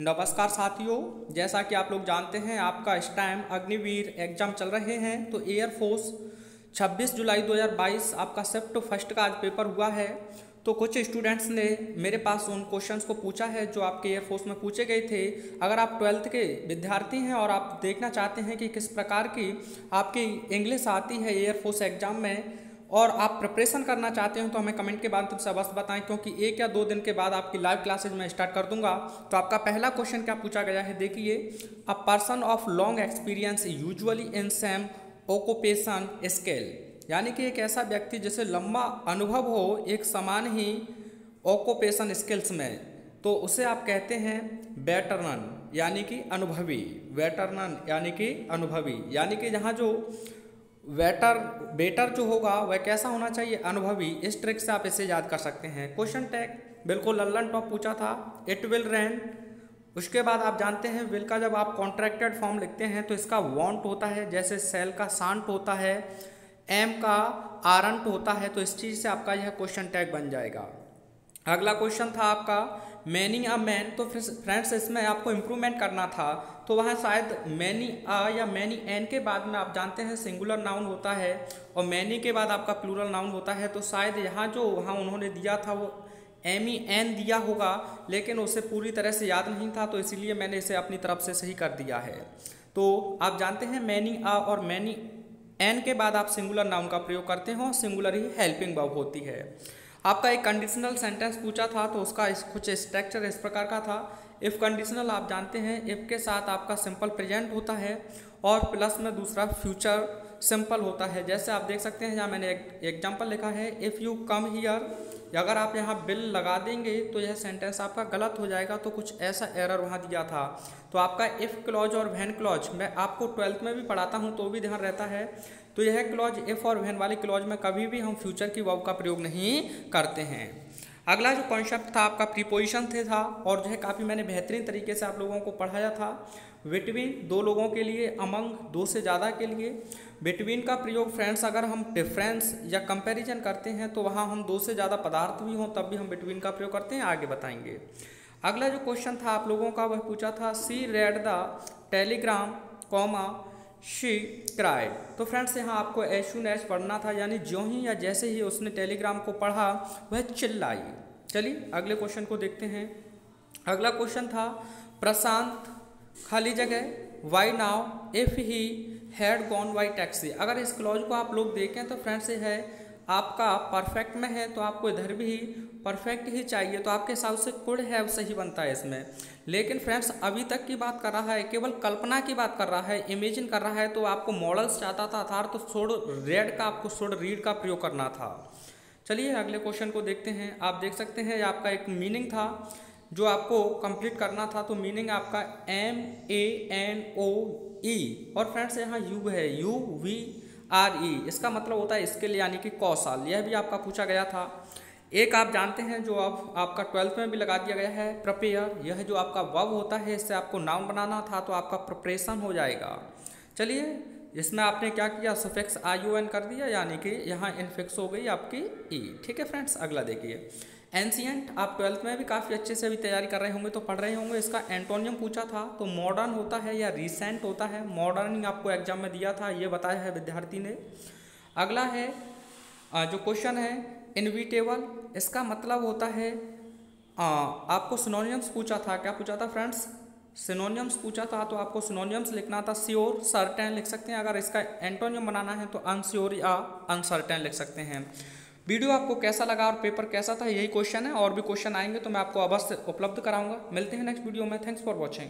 नमस्कार साथियों, जैसा कि आप लोग जानते हैं, आपका इस टाइम अग्निवीर एग्ज़ाम चल रहे हैं तो एयरफोर्स 26 जुलाई 2022 आपका शिफ्ट फ़र्स्ट का आज पेपर हुआ है। तो कुछ स्टूडेंट्स ने मेरे पास उन क्वेश्चंस को पूछा है, जो आपके एयरफोर्स में पूछे गए थे। अगर आप ट्वेल्थ के विद्यार्थी हैं और आप देखना चाहते हैं कि किस प्रकार की आपकी इंग्लिश आती है एयरफोर्स एग्ज़ाम में और आप प्रिपरेशन करना चाहते हो तो हमें कमेंट के बाद तुमसे अवश्य बताएँ, क्योंकि एक या दो दिन के बाद आपकी लाइव क्लासेज मैं स्टार्ट कर दूँगा। तो आपका पहला क्वेश्चन क्या पूछा गया है, देखिए। A person of long experience usually in same occupation scale यानी कि एक ऐसा व्यक्ति जिसे लंबा अनुभव हो, एक समान ही ओकोपेशन स्किल्स में। तो उसे आप कहते हैं वेटरनन यानी कि अनुभवी। वेटरनन यानी कि अनुभवी। यानी कि जहाँ जो वेटर बेटर जो होगा, वह कैसा होना चाहिए? अनुभवी, इस ट्रिक से आप इसे याद कर सकते हैं। क्वेश्चन टैग बिल्कुल लल्लन टॉप पूछा था। इट विल रैन उसके बाद आप जानते हैं विल का जब आप कॉन्ट्रैक्टेड फॉर्म लिखते हैं तो इसका वॉन्ट होता है, जैसे सेल का सांट होता है एम का आरंट होता है तो इस चीज़ से आपका यह क्वेश्चन टैग बन जाएगा। अगला क्वेश्चन था आपका मैनी अ मैन तो फ्रेंड्स इसमें आपको इम्प्रूवमेंट करना था। तो वहाँ शायद मैनी आ या मैनी एन के बाद में आप जानते हैं सिंगुलर नाउन होता है और मैनी के बाद आपका प्लूरल नाउन होता है तो शायद यहाँ जो वहाँ उन्होंने दिया था वो एम ई एन दिया होगा, लेकिन उसे पूरी तरह से याद नहीं था तो इसीलिए मैंने इसे अपनी तरफ़ से सही कर दिया है। तो आप जानते हैं मैनी आ और मैनी एन के बाद आप सिंगुलर नाउन का प्रयोग करते हो सिंगुलर ही हेल्पिंग वर्ब होती है। आपका एक कंडीशनल सेंटेंस पूछा था तो उसका इस, कुछ स्ट्रक्चर इस प्रकार का था। इफ़ कंडीशनल आप जानते हैं इफ़ के साथ आपका सिंपल प्रेजेंट होता है और प्लस में दूसरा फ्यूचर सिंपल होता है। जैसे आप देख सकते हैं, यहाँ मैंने एक एग्ज़ाम्पल लिखा है। इफ़ यू कम हियर अगर आप यहाँ बिल लगा देंगे तो यह सेंटेंस आपका गलत हो जाएगा तो कुछ ऐसा एरर वहाँ दिया था। तो आपका इफ़ क्लॉज और वैन क्लॉज मैं आपको ट्वेल्थ में भी पढ़ाता हूँ तो भी ध्यान रहता है। तो यह क्लॉज एफ़ और वैन वाली क्लॉज में कभी भी हम फ्यूचर की वर्ब का प्रयोग नहीं करते हैं। अगला जो कॉन्सेप्ट था, आपका प्रीपोजिशन थे था, और जो है काफ़ी मैंने बेहतरीन तरीके से आप लोगों को पढ़ाया था। बिटवीन दो लोगों के लिए अमंग दो से ज़्यादा के लिए बिटवीन का प्रयोग फ्रेंड्स अगर हम डिफरेंस या कंपैरिजन करते हैं तो वहाँ हम दो से ज़्यादा पदार्थ भी हों, तब भी हम बिटवीन का प्रयोग करते हैं, आगे बताएँगे। अगला जो क्वेश्चन था, आप लोगों का वह पूछा था she read the telegram comma she cried तो फ्रेंड्स यहाँ आपको एशू नैश पढ़ना था, यानी जो ही या जैसे ही उसने टेलीग्राम को पढ़ा, वह चिल्लाई। चलिए, अगले क्वेश्चन को देखते हैं। अगला क्वेश्चन था, प्रशांत, खाली जगह by now if he had gone by taxi अगर इस क्लॉज को आप लोग देखें तो फ्रेंड्स ये है आपका परफेक्ट में है तो आपको इधर भी परफेक्ट ही चाहिए तो आपके हिसाब से कुड है सही बनता है इसमें। लेकिन फ्रेंड्स अभी तक की बात कर रहा है, केवल कल्पना की बात कर रहा है इमेजिन कर रहा है तो आपको मॉडल्स चाहता था था तो सोड रेड का आपको सोड रीड का प्रयोग करना था। चलिए, अगले क्वेश्चन को देखते हैं। आप देख सकते हैं आपका एक मीनिंग था, जो आपको कंप्लीट करना था तो मीनिंग आपका एम ए एन ओ ई और फ्रेंड्स यहाँ यू है यू वी आर ई इसका मतलब होता है स्केल यानी कि कौशल, यह भी आपका पूछा गया था। एक आप जानते हैं जो अब आपका ट्वेल्थ में भी लगा दिया गया है, प्रपेयर, यह जो आपका वव होता है, इससे आपको नाउन बनाना था तो आपका प्रिपरेशन हो जाएगा। चलिए इसमें आपने क्या किया? सफिक्स आई यू एन कर दिया यानी कि यहाँ इनफिक्स हो गई आपकी ई ठीक है फ्रेंड्स अगला देखिए। एंशियंट आप ट्वेल्थ में भी काफ़ी अच्छे से अभी तैयारी कर रहे होंगे तो पढ़ रहे होंगे। इसका एंटोनियम पूछा था तो मॉडर्न होता है या रिसेंट होता है? मॉडर्न आपको एग्ज़ाम में दिया था ये बताया है विद्यार्थी ने। अगला है जो क्वेश्चन है इनविटेबल इसका मतलब होता है आ, आपको सिनोनियम्स पूछा था। क्या पूछा था फ्रेंड्स सिनोनियम्स पूछा था तो आपको सिनोनियम्स लिखना था श्योर सर्टेन लिख सकते हैं। अगर इसका एंटोनियम बनाना है तो अनश्योर या अनसर्टेन लिख सकते हैं। वीडियो आपको कैसा लगा और पेपर कैसा था, यही क्वेश्चन है। और भी क्वेश्चन आएँगे तो मैं आपको अवश्य उपलब्ध कराऊँगा। मिलते हैं नेक्स्ट वीडियो में। Thanks for watching